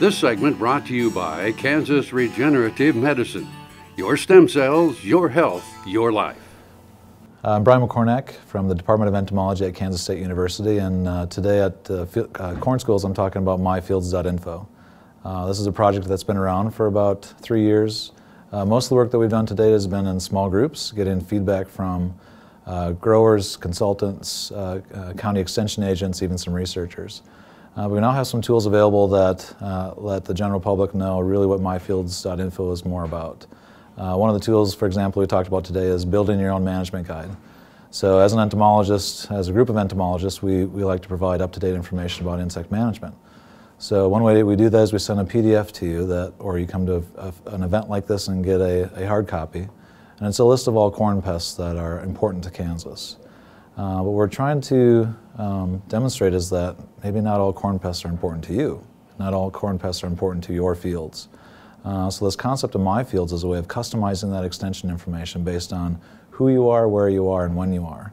This segment brought to you by Kansas Regenerative Medicine. Your stem cells, your health, your life. Uh, I'm Brian McCornack from the Department of Entomology at Kansas State University, and uh, today at uh, uh, Corn Schools I'm talking about myfields.info. Uh, this is a project that's been around for about three years. Uh, most of the work that we've done to date has been in small groups, getting feedback from growers, consultants, county extension agents, even some researchers. Uh, we now have some tools available that uh, let the general public know really what myfields.info is more about. Uh, one of the tools, for example, we talked about today is building your own management guide. So as an entomologist, as a group of entomologists, we, we like to provide up-to-date information about insect management. So one way we do that is we send a PDF to you that, or you come to a, a, an event like this and get a, a hard copy. And it's a list of all corn pests that are important to Kansas. Uh, what we're trying to um, demonstrate is that maybe not all corn pests are important to you. Not all corn pests are important to your fields. Uh, so this concept of my fields is a way of customizing that extension information based on who you are, where you are, and when you are.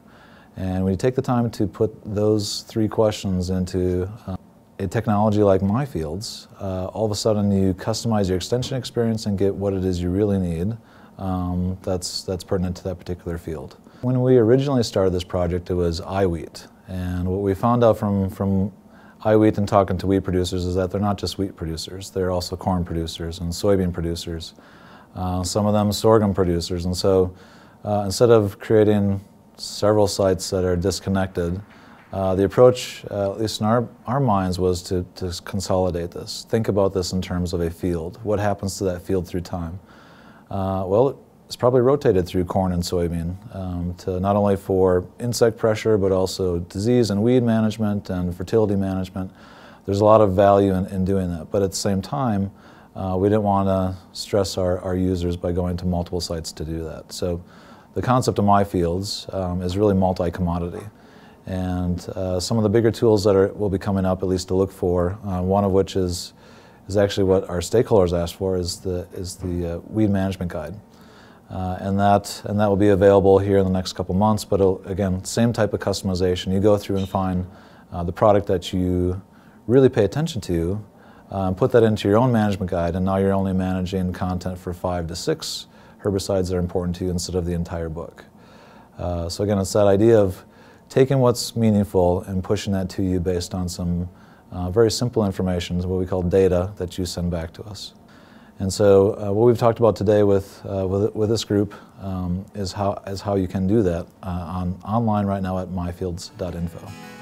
And when you take the time to put those three questions into uh, a technology like MyFields, uh, all of a sudden you customize your extension experience and get what it is you really need um, that's, that's pertinent to that particular field. When we originally started this project, it was iWheat. And what we found out from, from iWheat and talking to wheat producers is that they're not just wheat producers, they're also corn producers and soybean producers, uh, some of them sorghum producers. And so uh, instead of creating several sites that are disconnected, uh, the approach, uh, at least in our, our minds, was to, to consolidate this. Think about this in terms of a field. What happens to that field through time? Uh, well, it's probably rotated through corn and soybean um, to not only for insect pressure but also disease and weed management and fertility management. There's a lot of value in, in doing that, but at the same time, uh, we didn't want to stress our, our users by going to multiple sites to do that. So the concept of MyFields um, is really multi-commodity. And uh, some of the bigger tools that are, will be coming up, at least to look for, uh, one of which is, is actually what our stakeholders asked for, is the, is the uh, weed management guide. Uh, and that and that will be available here in the next couple months. But again, same type of customization. You go through and find uh, the product that you really pay attention to, uh, put that into your own management guide, and now you're only managing content for five to six herbicides that are important to you instead of the entire book. Uh, so again, it's that idea of taking what's meaningful and pushing that to you based on some uh, very simple information, what we call data that you send back to us. And so uh, what we've talked about today with, uh, with, with, this group um, is, how, is how you can do that uh, on, online right now at myfields.info.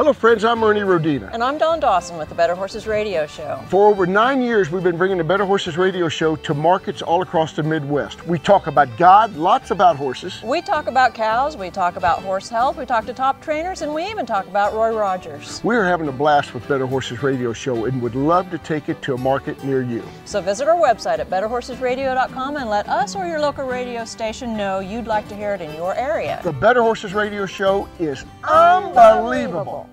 Hello friends, I'm Ernie Rodina. And I'm Don Dawson with the Better Horses Radio Show. For over nine years, we've been bringing the Better Horses Radio Show to markets all across the Midwest. We talk about God, lots about horses. We talk about cows, we talk about horse health, we talk to top trainers, and we even talk about Roy Rogers. We're having a blast with Better Horses Radio Show and would love to take it to a market near you. So visit our website at betterhorsesradio.com and let us or your local radio station know you'd like to hear it in your area. The Better Horses Radio Show is unbelievable.